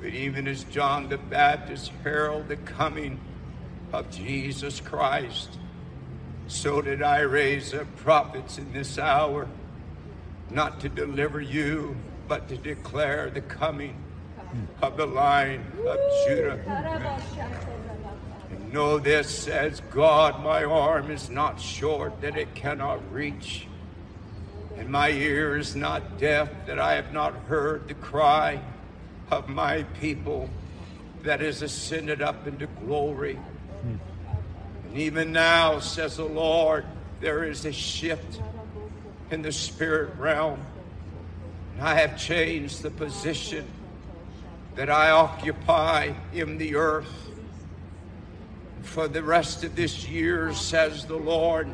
But even as John the Baptist heralded the coming of Jesus Christ, so did I raise up prophets in this hour, not to deliver you, but to declare the coming of the Lion of Judah. And know this says God, my arm is not short that it cannot reach, and my ear is not deaf that I have not heard the cry of my people that is ascended up into glory. And even now, says the Lord, there is a shift in the spirit realm. And I have changed the position that I occupy in the earth. For the rest of this year, says the Lord,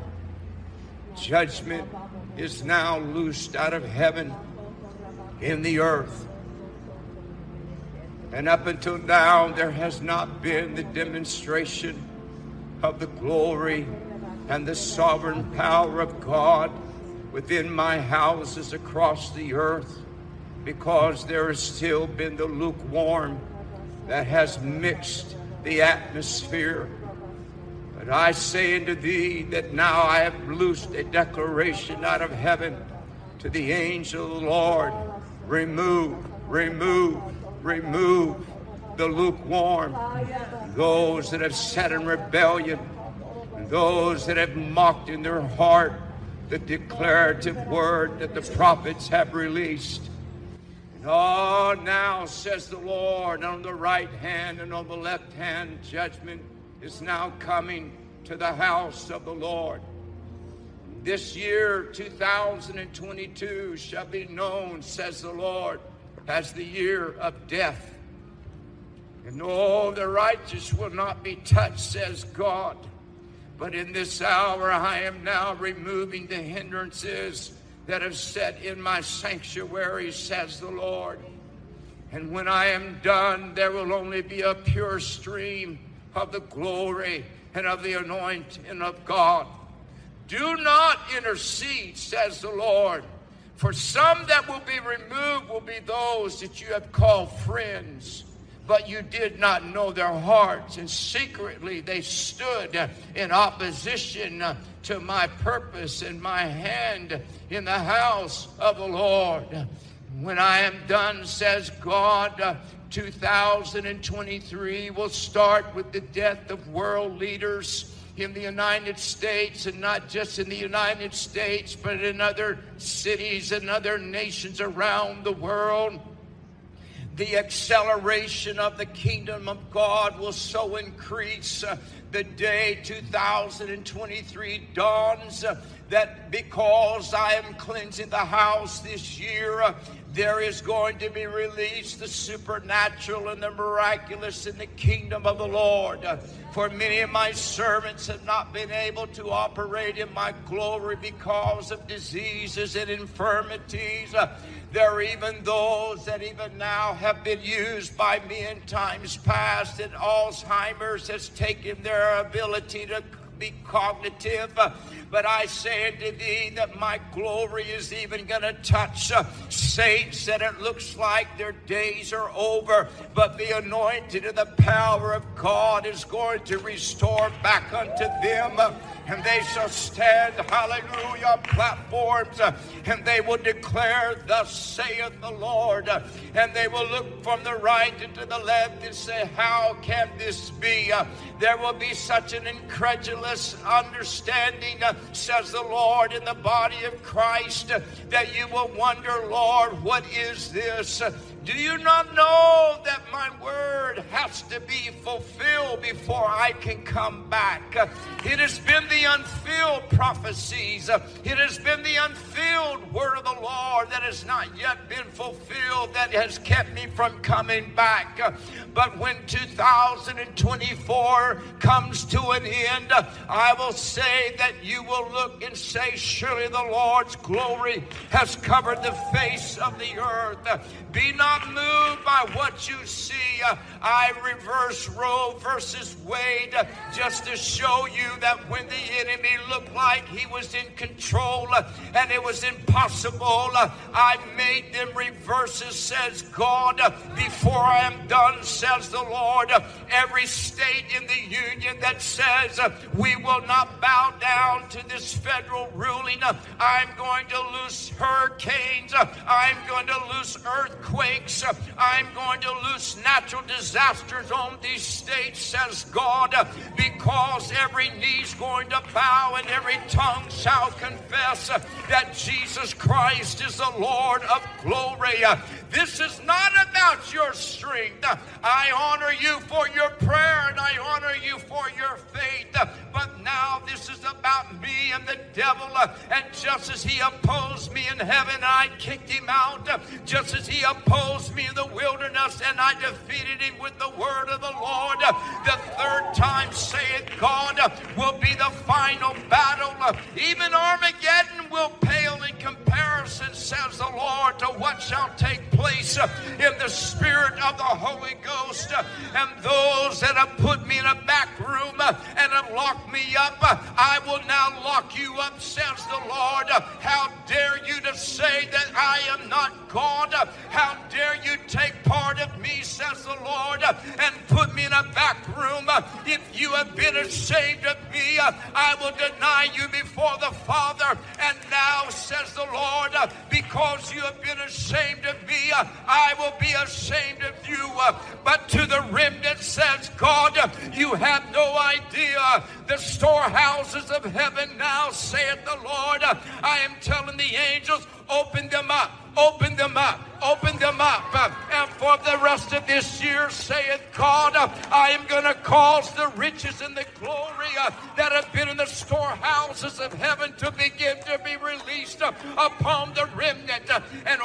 judgment is now loosed out of heaven in the earth. And up until now, there has not been the demonstration of the glory and the sovereign power of God within my houses across the earth because there has still been the lukewarm that has mixed the atmosphere. But I say unto thee that now I have loosed a declaration out of heaven to the angel of the Lord remove, remove, remove the lukewarm, those that have sat in rebellion, and those that have mocked in their heart the declarative word that the prophets have released. And oh, now, says the Lord, on the right hand and on the left hand, judgment is now coming to the house of the Lord. This year, 2022, shall be known, says the Lord, as the year of death. And all the righteous will not be touched, says God. But in this hour, I am now removing the hindrances that have set in my sanctuary, says the Lord. And when I am done, there will only be a pure stream of the glory and of the anointing of God. Do not intercede, says the Lord. For some that will be removed will be those that you have called friends but you did not know their hearts, and secretly they stood in opposition to my purpose and my hand in the house of the Lord. When I am done, says God, uh, 2023 will start with the death of world leaders in the United States, and not just in the United States, but in other cities and other nations around the world. The acceleration of the kingdom of God will so increase uh, the day 2023 dawns uh, that because I am cleansing the house this year, uh, there is going to be released the supernatural and the miraculous in the kingdom of the Lord. For many of my servants have not been able to operate in my glory because of diseases and infirmities. There are even those that even now have been used by me in times past, and Alzheimer's has taken their ability to be cognitive. But I say unto thee that my glory is even going to touch uh, saints that it looks like their days are over, but the anointing and the power of God is going to restore back unto them and they shall stand, hallelujah, platforms, and they will declare, Thus saith the Lord. And they will look from the right and to the left and say, How can this be? There will be such an incredulous understanding, says the Lord, in the body of Christ, that you will wonder, Lord, what is this? Do you not know that my word has to be fulfilled before I can come back? It has been the unfilled prophecies, it has been the unfilled word of the Lord that has not yet been fulfilled that has kept me from coming back. But when 2024 comes to an end, I will say that you will look and say, Surely the Lord's glory has covered the face of the earth. Be not moved by what you see. I reverse Roe versus Wade just to show you that when the enemy looked like he was in control and it was impossible, I made them reverses, says God. Before I am done, says the Lord, every state in the union that says we will not bow down to this federal ruling, I'm going to loose hurricanes, I'm going to loose earthquakes, I'm going to loose natural disasters on these states, says God, because every knee's going to bow and every tongue shall confess that Jesus Christ is the Lord of glory. This is not about your strength. I honor you for your prayer and I honor you for your faith. But now this is about me and the devil. And just as he opposed me in heaven, I kicked him out. Just as he opposed me in the wilderness and I defeated him with the word of the Lord. The third time, saith God, will be the final battle. Even Armageddon will pale in comparison, says the Lord, to what shall take place in the spirit of the Holy Ghost. And those that have put me in a back room locked me up, I will now lock you up, says the Lord. How dare you to say that I am not God? How dare you take part of me, says the Lord, and put me in a back room? If you have been ashamed of me, I will deny you before the Father. And now, says the Lord, because you have been ashamed of me, I will be ashamed of you. But to the remnant, says God, you have no idea the storehouses of heaven now, saith the Lord. I am telling the angels, open them up Open them up. Open them up. And for the rest of this year, saith God, I am going to cause the riches and the glory uh, that have been in the storehouses of heaven to begin to be released uh, upon the remnant. And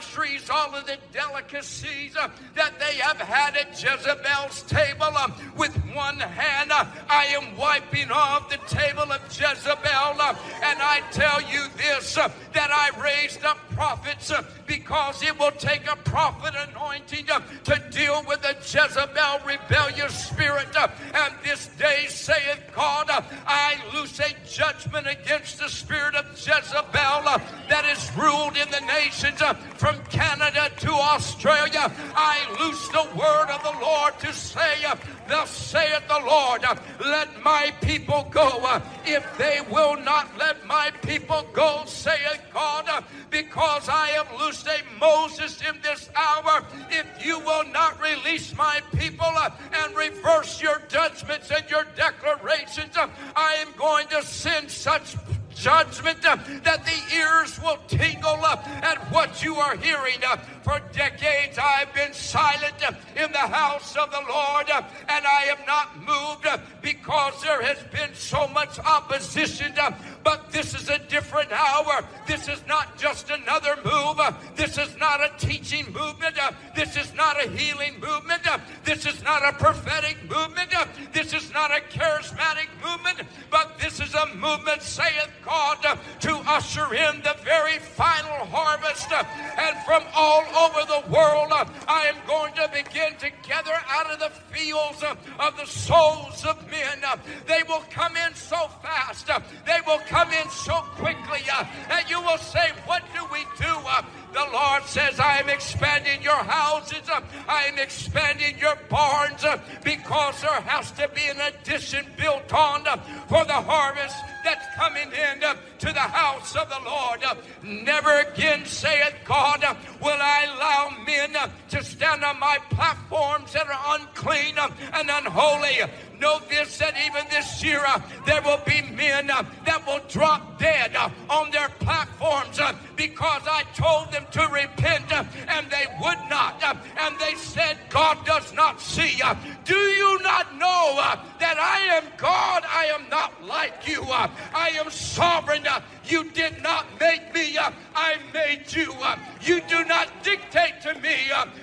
luxuries, all of the delicacies that they have had at Jezebel's table, with one hand, I am wiping off the table of Jezebel. And I tell you this uh, that I raised up prophets uh, because it will take a prophet anointing uh, to deal with the Jezebel rebellious spirit. Uh, and this day saith God, uh, I loose a judgment against the spirit of Jezebel uh, that is ruled in the nations from Canada to Australia. I loose the word of the Lord to say, Thus saith the Lord, let my people go. If they will not let my people go, go, saith God, because I have loosed a Moses in this hour. If you will not release my people uh, and reverse your judgments and your declarations, uh, I am going to send such judgment uh, that the ears will tingle at what you are hearing. For decades I've been silent in the house of the Lord, and I am not moved because there has been so much opposition. But this is a different hour. This is not just another move. This is not a teaching movement. This is not a healing movement. This is not a prophetic movement. This is not a charismatic movement. But this is a movement, saith God, to usher in the very final harvest. And from all over the world, I am going to begin to gather out of the fields of the souls of men. They will come in so fast. They will come in so quickly. Uh, that you will say, What do we do? Uh, The Lord says, I am expanding your houses. I am expanding your barns because there has to be an addition built on for the harvest that's coming in to the house of the Lord. Never again, saith God, will I allow men to stand on my platforms that are unclean and unholy. Know this that even this year uh, there will be men that will drop dead uh, on their platforms because I told them to repent uh, and they would not. Uh, and they said, God does not see. Uh, do you not know that I am God? I am not like you. I am sovereign. You did not make me. I made you. You do not dictate to me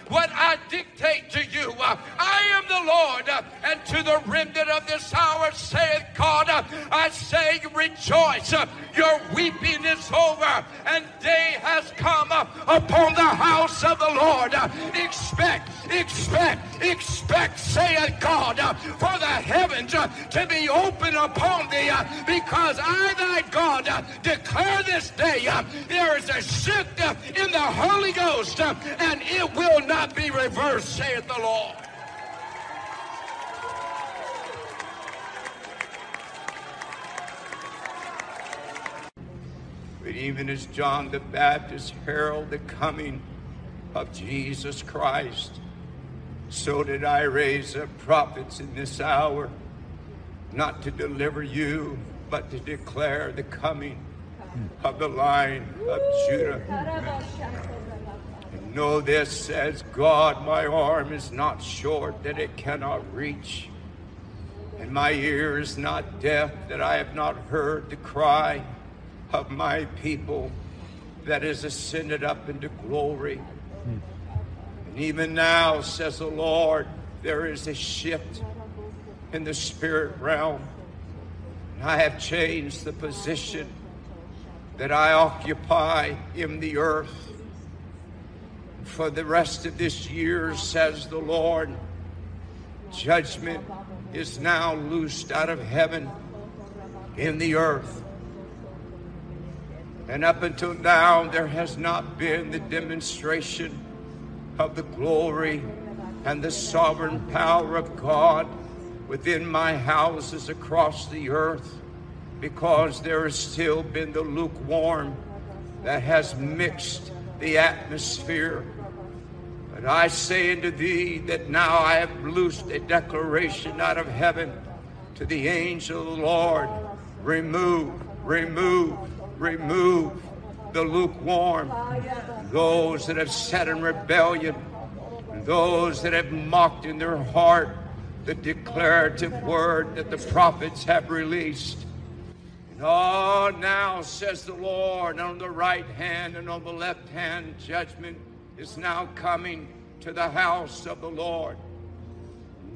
what I dictate to you. I am the Lord, and to the remnant of this hour, saith God, I say, rejoice. Your weeping is over, and day has come upon the house of the Lord. Expect, expect, expect, saith God, for the heavens to be open upon thee, because I, thy God, declare this day there is a shift in the Holy Ghost, and it will not be reversed, saith the Lord. Even as John the Baptist heralded the coming of Jesus Christ, so did I raise up prophets in this hour, not to deliver you, but to declare the coming of the Lion of Judah. And know this, says God, my arm is not short that it cannot reach, and my ear is not deaf that I have not heard the cry of my people that is ascended up into glory. And even now, says the Lord, there is a shift in the spirit realm. And I have changed the position that I occupy in the earth. For the rest of this year, says the Lord, judgment is now loosed out of heaven in the earth. And up until now, there has not been the demonstration of the glory and the sovereign power of God within my houses across the earth because there has still been the lukewarm that has mixed the atmosphere. But I say unto thee that now I have loosed a declaration out of heaven to the angel of the Lord remove, remove, remove the lukewarm, those that have sat in rebellion, those that have mocked in their heart the declarative word that the prophets have released. And oh, now, says the Lord, on the right hand and on the left hand, judgment is now coming to the house of the Lord.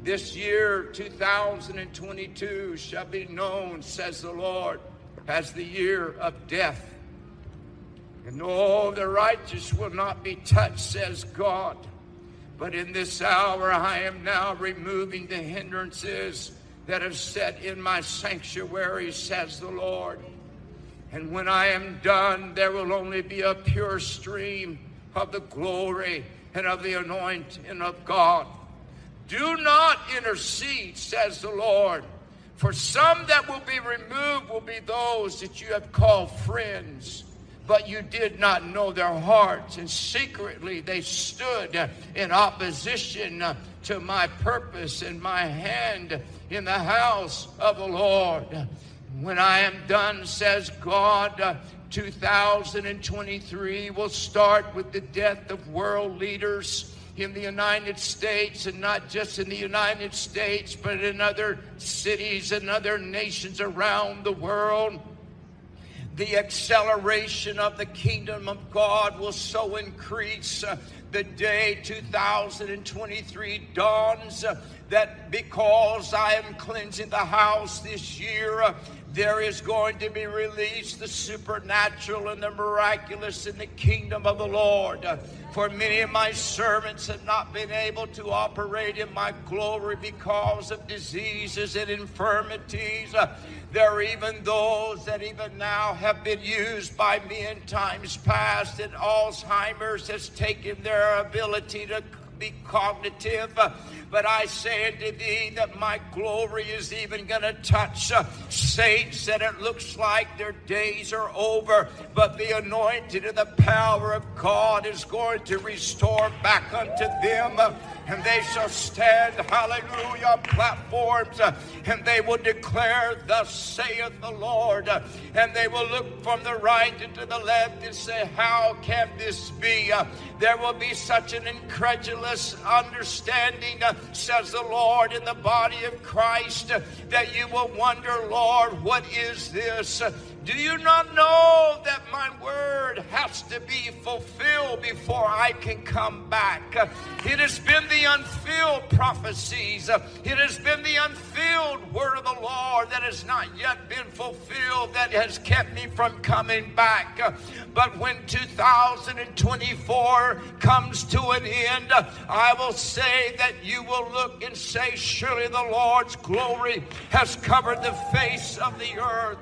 This year, 2022, shall be known, says the Lord, as the year of death. And all the righteous will not be touched, says God. But in this hour, I am now removing the hindrances that have set in my sanctuary, says the Lord. And when I am done, there will only be a pure stream of the glory and of the anointing of God. Do not intercede, says the Lord. For some that will be removed will be those that you have called friends, but you did not know their hearts, and secretly they stood in opposition to my purpose and my hand in the house of the Lord. When I am done, says God, 2023 will start with the death of world leaders in the United States, and not just in the United States, but in other cities and other nations around the world. The acceleration of the kingdom of God will so increase uh, the day 2023 dawns uh, that because I am cleansing the house this year, uh, there is going to be released the supernatural and the miraculous in the kingdom of the Lord. For many of my servants have not been able to operate in my glory because of diseases and infirmities. There are even those that even now have been used by me in times past, and Alzheimer's has taken their ability to be cognitive. But I say unto thee that my glory is even going to touch uh, saints that it looks like their days are over, but the anointing and the power of God is going to restore back unto them. And they shall stand, hallelujah, platforms, uh, and they will declare, Thus saith the Lord. And they will look from the right and to the left and say, How can this be? Uh, there will be such an incredulous understanding, uh, says the Lord, in the body of Christ, that you will wonder, Lord, what is this? Do you not know that my word has to be fulfilled before I can come back? It has been the unfilled prophecies. It has been the unfilled word of the Lord that has not yet been fulfilled that has kept me from coming back. But when 2024 comes to an end, I will say that you will look and say, Surely the Lord's glory has covered the face of the earth.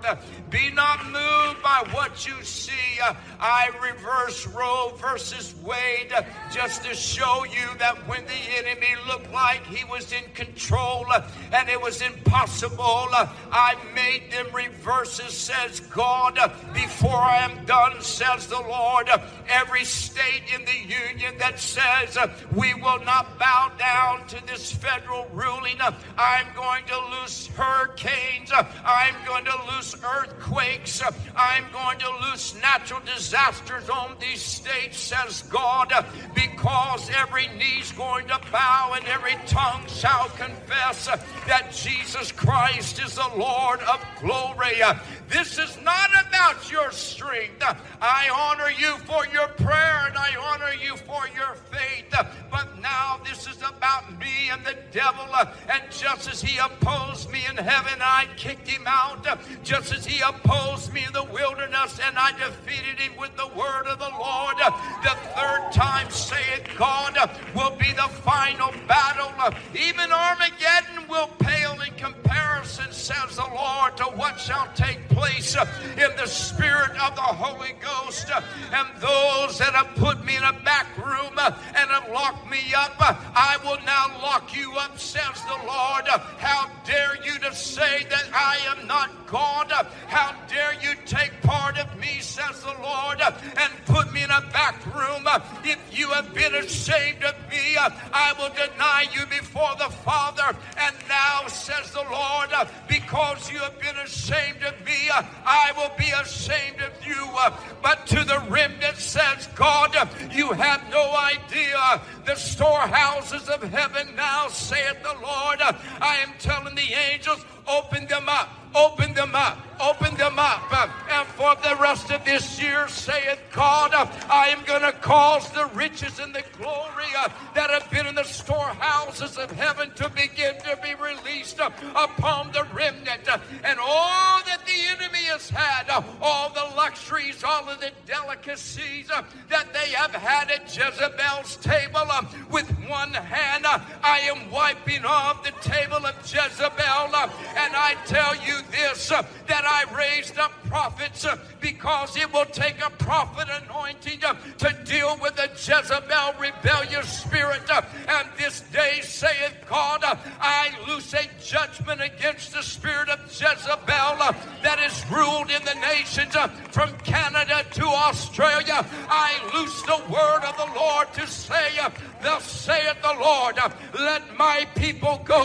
Be not moved by what you see. Uh, I reverse Roe versus Wade uh, just to show you that when the enemy looked like he was in control uh, and it was impossible, I made them reverses, says God. Before I am done, says the Lord, every state in the union that says we will not bow down to this federal ruling, I'm going to loose hurricanes, I'm going to loose earthquakes, Uh, I'm going to loose natural disasters on these states, says God, uh, because every knee's going to bow and every tongue shall confess uh, that Jesus Christ is the Lord of glory. This is not about your strength. I honor you for your prayer and I honor you for your faith. But now this is about me and the devil. And just as he opposed me in heaven, I kicked him out. Just as he opposed me in the wilderness and I defeated him with the word of the Lord. The third time, saith God, will be the final battle. Even Armageddon will pale in comparison, says the Lord, to what shall take place in the spirit of the Holy Ghost. And those that have put me in a back room and have locked me up, I will now lock you up, says the Lord. How dare you to say that I am not God? How dare you take part of me, says the Lord, and put me in a back room? If you have been ashamed of me, I will deny you before the Father. And now, says the Lord, because you have been ashamed of me, I will be ashamed of you. Uh, but to the remnant, says God, you have no idea. The storehouses of heaven now, saith the Lord, I am telling the angels, open them up Open them up. Open them up. And for the rest of this year, saith God, I am going to cause the riches and the glory uh, that have been in the storehouses of heaven to begin to be released uh, upon the remnant. And all that the enemy has had, uh, all the luxuries, all of the delicacies that they have had at Jezebel's table, with one hand, I am wiping off the table of Jezebel. And I tell you, this uh, that I raised up prophets uh, because it will take a prophet anointing uh, to deal with the Jezebel rebellious spirit. Uh, and this day saith God, uh, I loose a judgment against the spirit of Jezebel uh, that is ruled in the nations from Canada to Australia. I loose the word of the Lord to say, Thus saith the Lord, let my people go.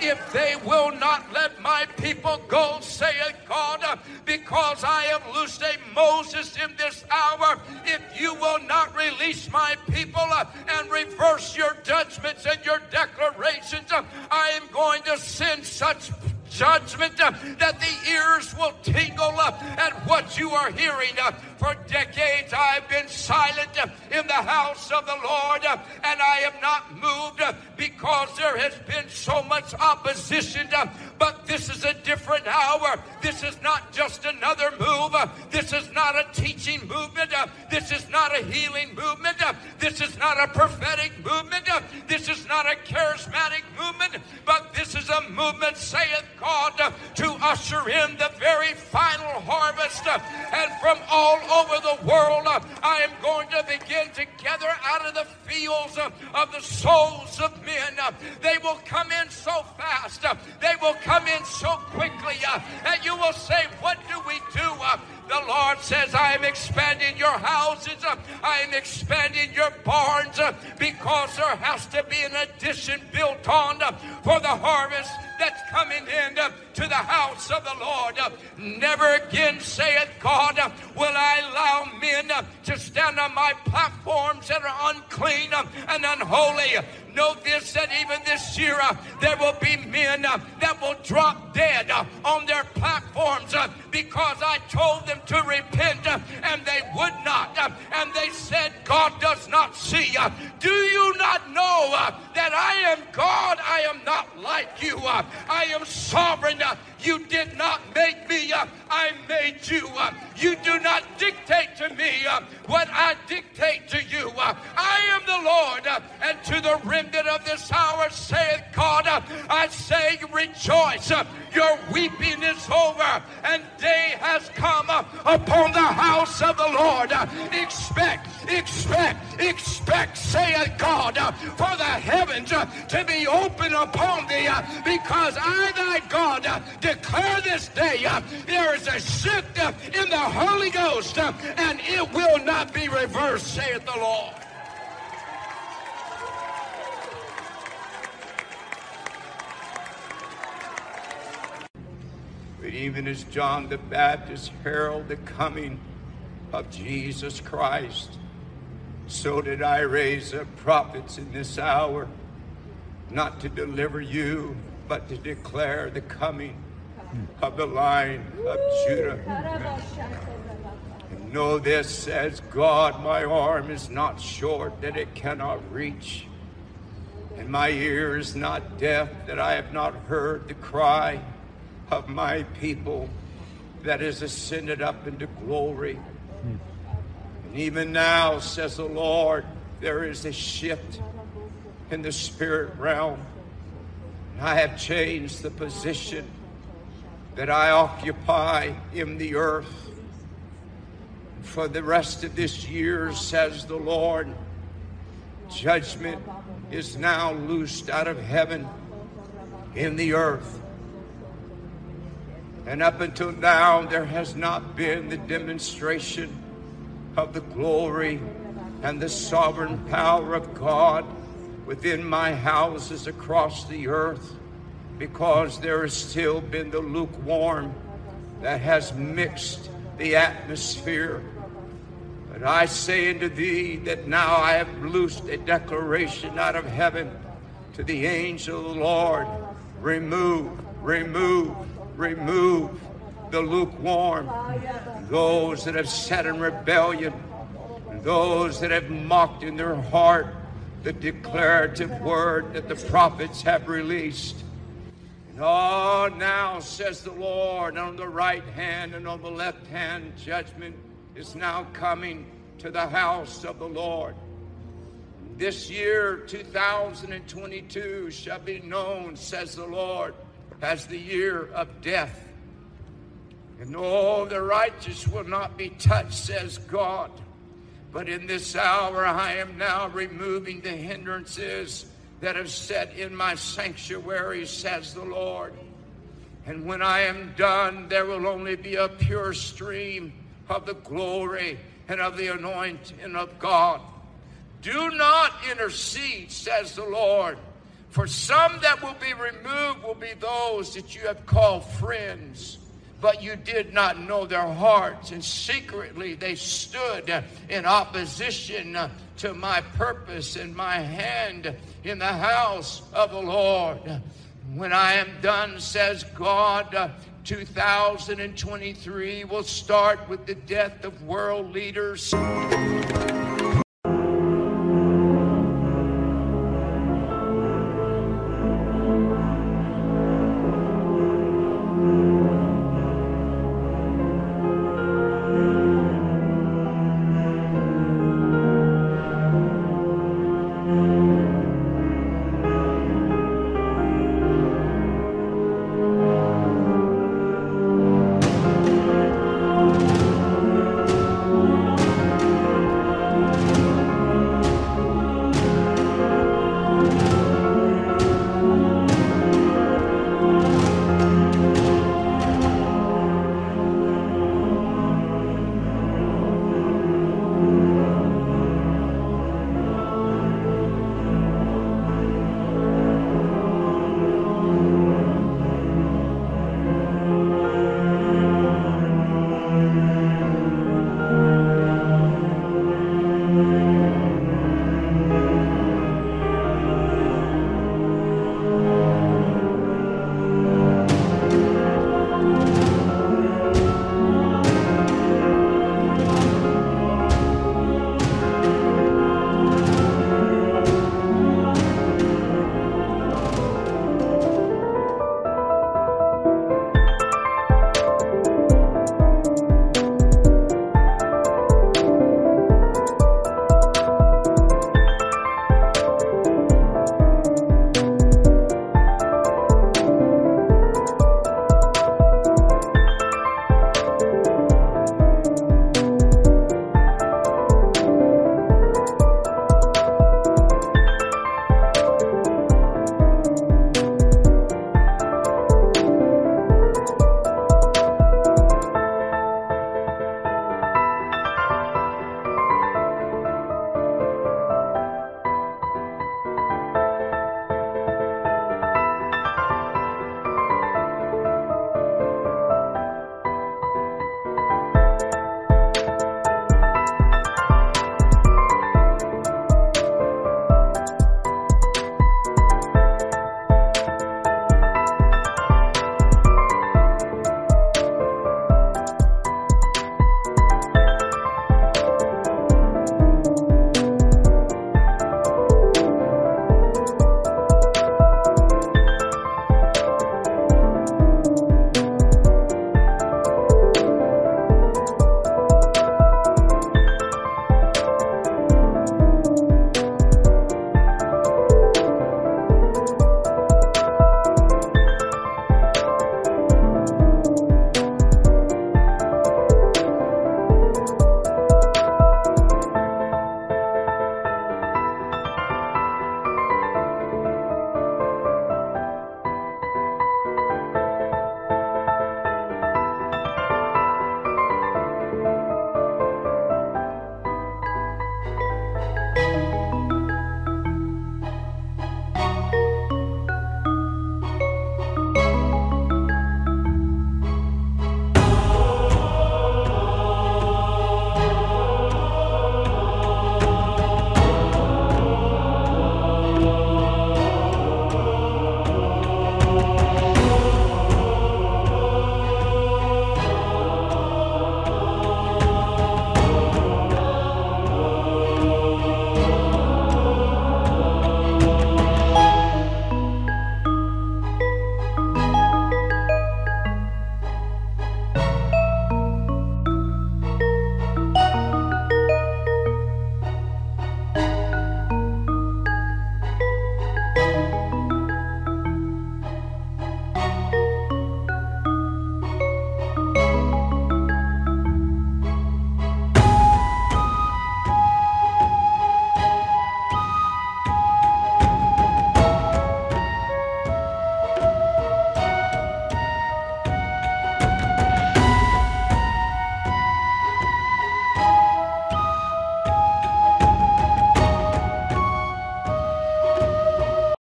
If they will not let my people go, saith God, because I have loosed a Moses in this hour. If you will not release my people uh, and reverse your judgments and your declarations, uh, I am going to send such judgment uh, that the ears will tingle uh, at what you are hearing. Uh, for decades I've been silent uh, in the house of the Lord, and I am not moved because there has been so much opposition. But this is a different hour. This is not just another move. This is not a teaching movement. This is not a healing movement. This is not a prophetic movement. This is not a charismatic movement. But this is a movement, saith God, to usher in the very final harvest. And from all over the world, I am going to begin to gather out of the fields of the souls of men. They will come in so fast. They will come in so quickly. And you will say, What do we do? The Lord says, I am expanding your houses. I am expanding your barns because there has to be an addition built on for the harvest that's coming in to the house of the Lord. Never again, saith God, will I allow men to stand on my platforms that are unclean and unholy. Know this that even this year uh, there will be men uh, that will drop dead uh, on their platforms uh, because I told them to repent uh, and they would not. Uh, and they said, God does not see. Do you not know that I am God? I am not like you. I am sovereign. You did not make me. I made you. Uh, you do not dictate to me uh, what I dictate to you. Uh, I am the Lord, and to the remnant of this hour saith God, I say rejoice. Your weeping is over, and day has come upon the house of the Lord. Expect, expect, expect, saith God, uh, for the heavens uh, to be open upon thee, uh, because I, thy God, declare this day there is a shift in the Holy Ghost, and it will not be reversed, saith the Lord. But even as John the Baptist heralded the coming of Jesus Christ, so did I raise up prophets in this hour, not to deliver you, but to declare the coming of the Lion of Judah. And know this, says God, my arm is not short that it cannot reach, and my ear is not deaf that I have not heard the cry of my people that is ascended up into glory. And even now, says the Lord, there is a shift in the spirit realm. And I have changed the position that I occupy in the earth. For the rest of this year, says the Lord, judgment is now loosed out of heaven in the earth. And up until now, there has not been the demonstration of the glory and the sovereign power of God within my houses across the earth because there has still been the lukewarm that has mixed the atmosphere. But I say unto thee that now I have loosed a declaration out of heaven to the angel of the Lord remove, remove, remove the lukewarm, those that have sat in rebellion, those that have mocked in their heart the declarative word that the prophets have released. And oh, now says the Lord, on the right hand and on the left hand, judgment is now coming to the house of the Lord. This year, 2022, shall be known, says the Lord, as the year of death. And all the righteous will not be touched, says God. But in this hour, I am now removing the hindrances that have set in my sanctuary, says the Lord. And when I am done, there will only be a pure stream of the glory and of the anointing of God. Do not intercede, says the Lord. For some that will be removed will be those that you have called friends, but you did not know their hearts, and secretly they stood in opposition to my purpose and my hand in the house of the Lord. When I am done, says God, uh, 2023 will start with the death of world leaders.